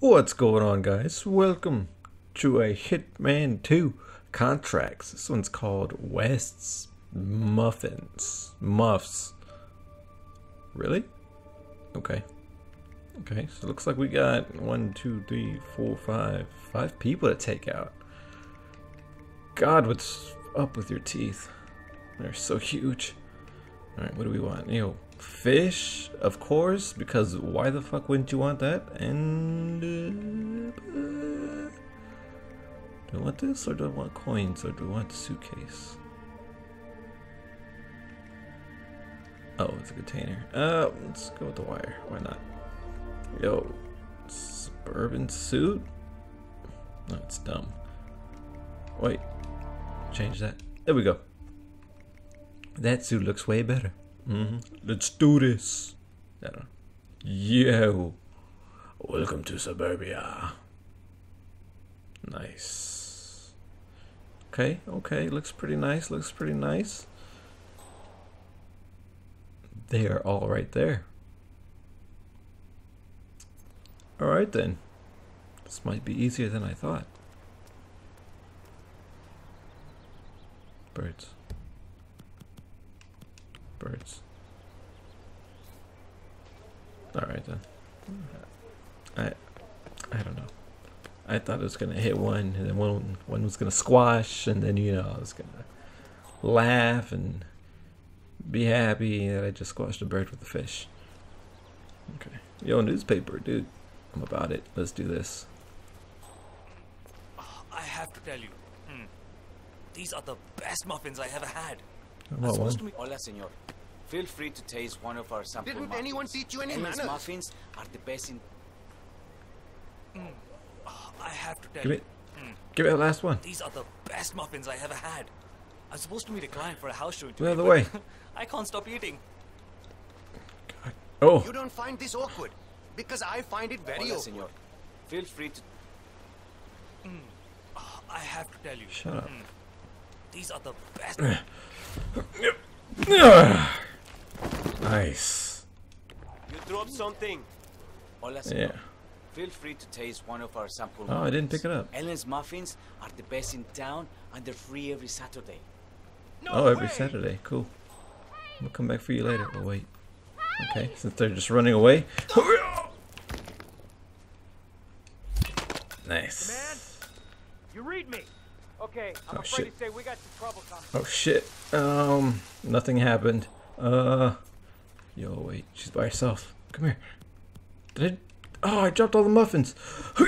What's going on, guys? Welcome to a Hitman 2 contracts. This one's called West's Muffins. Muffs. Really? Okay. Okay, so looks like we got one, two, three, four, five, five people to take out. God, what's up with your teeth? They're so huge. Alright, what do we want? Know, fish, of course, because why the fuck wouldn't you want that? And. Uh, do I want this, or do I want coins, or do I want suitcase? Oh, it's a container. Uh, let's go with the wire. Why not? Yo, suburban suit? No, it's dumb. Wait, change that. There we go. That suit looks way better. Mm-hmm. Let's do this. Yo, welcome to suburbia. Nice. Okay, okay, looks pretty nice. Looks pretty nice. They are all right there. Alright then. This might be easier than I thought. Birds. Birds. Alright then. I I don't know. I thought it was gonna hit one and then one one was gonna squash and then you know I was gonna laugh and be happy that I just squashed a bird with a fish. Okay. Yo, newspaper, dude. I'm about it. Let's do this. I have to tell you, hmm, these are the best muffins I ever had. I I'm supposed one. to be Hola, senor. Feel free to taste one of our sample Didn't muffins. anyone teach you any Ellen's manners? muffins are the best in... Hmm. Ah, I have to tell Give you, it. Hmm. Give it the last one. these are the best muffins I ever had. I'm supposed to meet a client for a house show Get out of the today, way. I can't stop eating. Oh, You don't find this awkward? Because I find it very Hola, awkward. senor. Feel free to... Hmm. Ah, I have to tell you, shut up. these are the best. Nice. You dropped something. Hola, senor. Yeah. Feel free to taste one of our sample Oh, I didn't pick it up. Ellen's muffins are the best in town and they're free every Saturday. Oh, every Saturday. Cool. We'll come back for you later. Oh, wait. Okay, since they're just running away. Nice. You read me. Okay, I'm Oh, afraid shit. to say we got some trouble coming. Oh, shit. Um, nothing happened. Uh, yo, wait. She's by herself. Come here. Did I? Oh, I dropped all the muffins.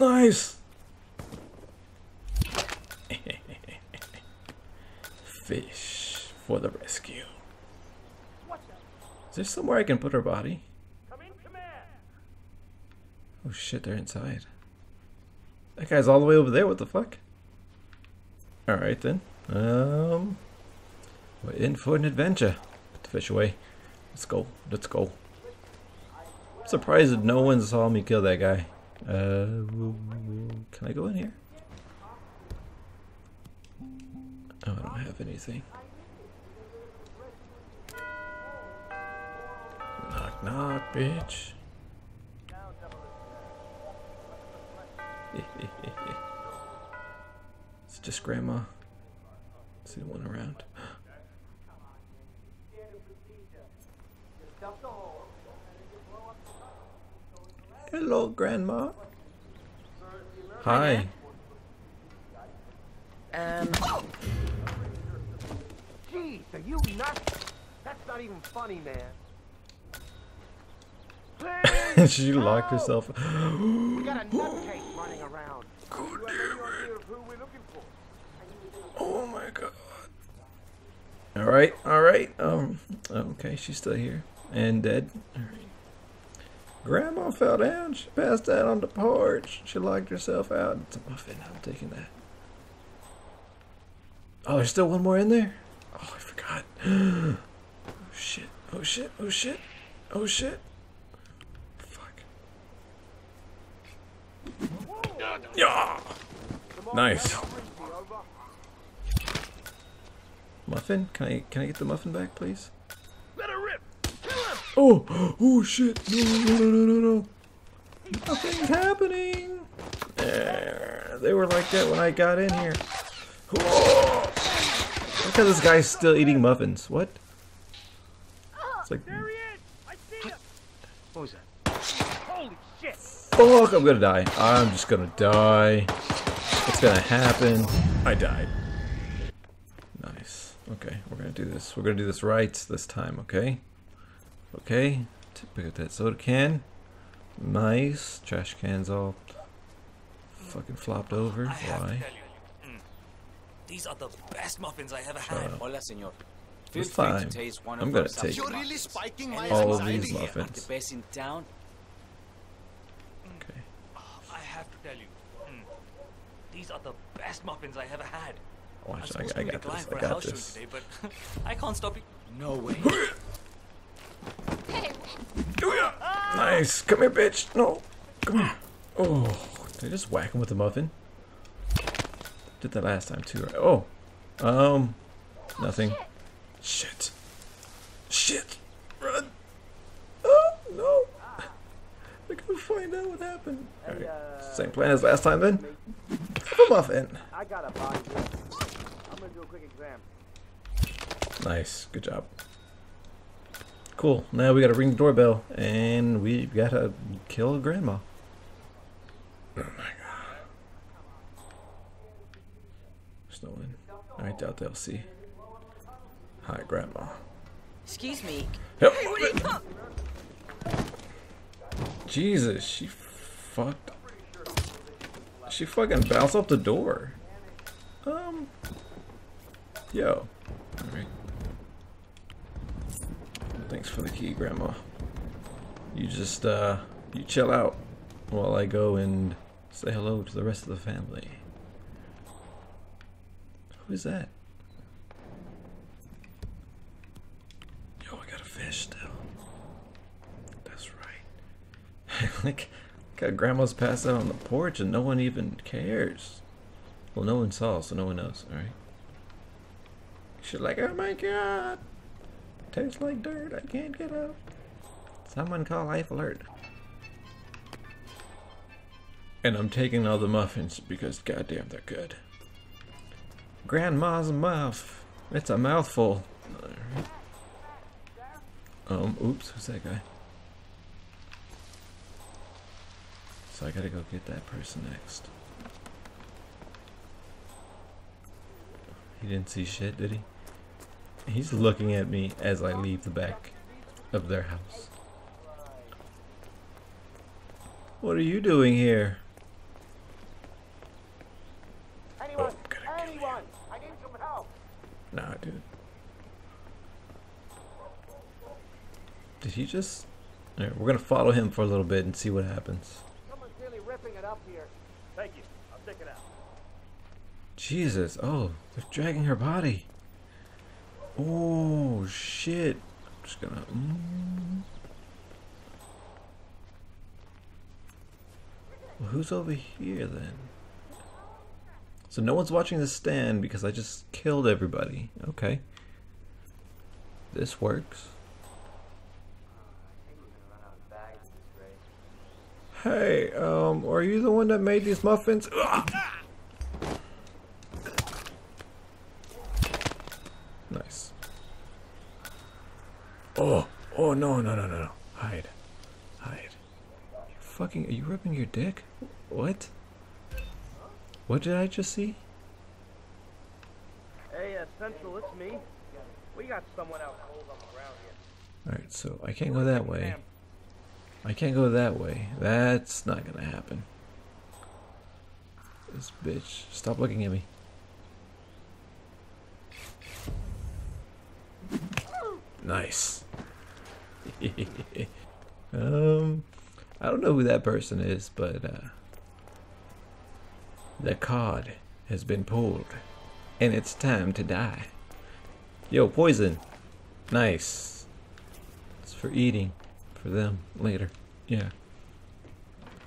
Nice. Fish for the rescue. Is there somewhere I can put her body? Come in, command. Oh shit, they're inside. That guy's all the way over there. What the fuck? All right then. Um, we're in for an adventure. Put the fish away. Let's go. Let's go. I'm surprised that no one saw me kill that guy. Uh, can I go in here? Oh, I don't have anything. Knock, knock, bitch. it's just grandma. See one around. Hello, grandma. Hi. Um, Jeez, are you nuts? That's not even funny, man. Please, she locked herself. we got a nutcase running around. God you have any idea of who we're looking for? Oh my god. All right, all right. Um, okay, she's still here and dead. All right. Grandma fell down. She passed out on the porch. She locked herself out. It's a muffin. I'm taking that. Oh, there's still one more in there. Oh, I forgot. Oh shit. Oh shit. Oh shit. Oh shit. Fuck. Yeah. Nice. Muffin? Can I can I get the muffin back, please? Let her rip. Oh! Oh shit! No! No! No! No! No! no. Nothing's happening. There. They were like that when I got in here. Whoa. Look at this guy's still eating muffins. What? Ah, it's like, There he is! I see him! What was that? Holy shit! fuck, I'm gonna die. I'm just gonna die. It's gonna happen. I died. Nice. Okay, we're gonna do this. We're gonna do this right this time, okay? Okay. T- Pick up that soda can. Nice. Trash cans all fucking flopped over. I have to Why? tell you. Mm. These are the best muffins I ever Shut had. up. Hola, senor. Feel It's free fine. to taste one I'm of gonna take You're really spiking my All of these muffins. The best in town. Okay. I have to tell you. Mm. These are the best muffins I ever had. I'm Watch, I, supposed I to meet a got client this. for I a got this. today, but I can't stop you. No way. Nice. Come here, bitch. No. Come here. Oh. Did I just whack him with the muffin? Did that last time too, right? Oh. Um. Nothing. Shit. Shit. Run. Oh, no. I gotta find out what happened. Alright. Same plan as last time then. The muffin. I got a body here. I'm gonna do a quick exam. Nice. Good job. Cool. Now we gotta ring the doorbell and we gotta kill grandma. Oh my god. There's no one. I doubt they'll see. Hi, grandma. Excuse me. Yep. Jesus, she fucked. She fucking bounced off the door. Um. Yo. Alright. Thanks for the key, Grandma. You just, uh, you chill out while I go and say hello to the rest of the family. Who is that? Yo, I got a fish still. That's right. like, got grandma's passed out on the porch and no one even cares. Well, no one saw, so no one knows, alright? She's like, oh my god. Tastes like dirt. I can't get up. Someone call Life Alert. And I'm taking all the muffins because goddamn they're good. Grandma's muff. It's a mouthful. Um, oops, who's that guy? So I gotta go get that person next. He didn't see shit, did he? He's looking at me as I leave the back of their house. What are you doing here? Anyone? Oh, gotta kill you. Anyone? I need some help. Nah, dude. Did he just... Alright, we're gonna follow him for a little bit and see what happens. Someone's really ripping it up here. Thank you. I'll check it out. Jesus. Oh, they're dragging her body. Oh, shit. I'm just gonna... Mm. Well, who's over here then? So no one's watching the stand because I just killed everybody. Okay. This works. Hey, um, are you the one that made these muffins? Ugh. Nice. Oh, oh no, no, no, no, no. Hide. Hide. You fucking, are you rubbing your dick? What? What did I just see? Hey, uh, Central, it's me. We got someone out cold on the ground here. Alright, so I can't go that way. I can't go that way. That's not gonna happen. This bitch. Stop looking at me. Nice. um, I don't know who that person is, but uh, the card has been pulled, and it's time to die. Yo, poison. Nice. It's for eating, for them later. Yeah.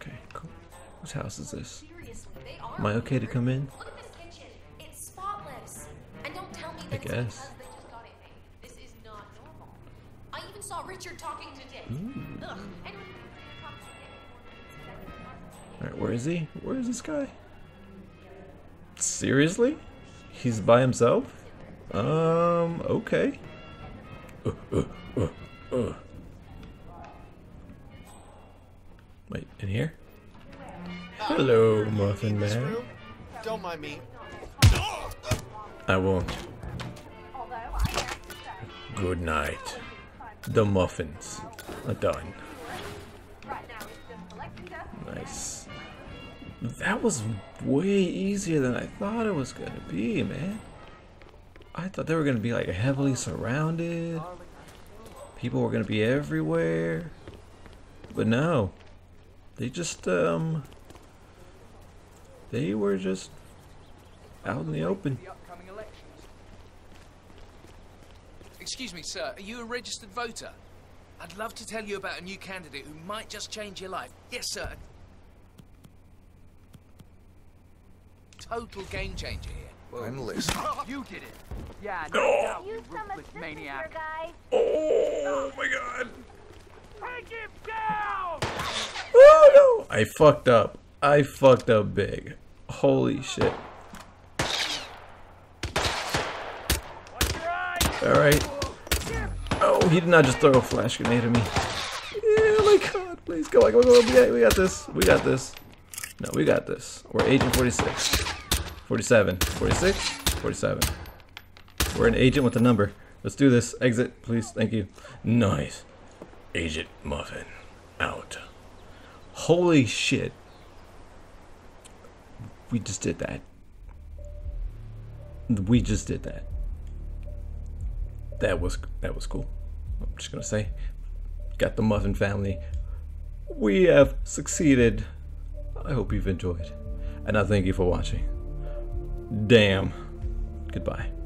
Okay, cool. Whose house is this? Seriously, they are. Am I okay to come in? I at this kitchen. It's spotless. And don't tell me I that it's guess. because they just got it made. This is not normal. I even saw Richard talking to Dick. Ugh. Anyone who talks to Dick before Alright, where is he? Where is this guy? Seriously? He's by himself? Um, okay. Uh, uh, uh, uh. Wait, in here? Hello, Muffin Man. Don't mind me. I won't. Good night. The muffins are done. Nice. That was way easier than I thought it was gonna be, man. I thought they were gonna be like heavily surrounded. People were gonna be everywhere. But no. They just um they were just out in the open. Excuse me, sir. Are you a registered voter? I'd love to tell you about a new candidate who might just change your life. Yes, sir. Total game changer here. Well, I'm listening. You did it. Yeah, no Oh. doubt, Use some ruthless assistance maniac. here, guys. Oh my god. Take him down! Oh no! I fucked up. I fucked up big. Holy shit. Alright. Oh, he did not just throw a flash grenade at me. Yeah, my god, please go on, go on, go on. We got this. We got this. No, we got this. We're Agent 46. 47. 46? 47. We're an agent with a number. Let's do this. Exit, please. Thank you. Nice. Agent Muffin. Out. Holy shit. We just did that. We just did that. That was that was cool. I'm just gonna say, got the Muffin family. We have succeeded. I hope you've enjoyed, and I thank you for watching. Damn. Goodbye.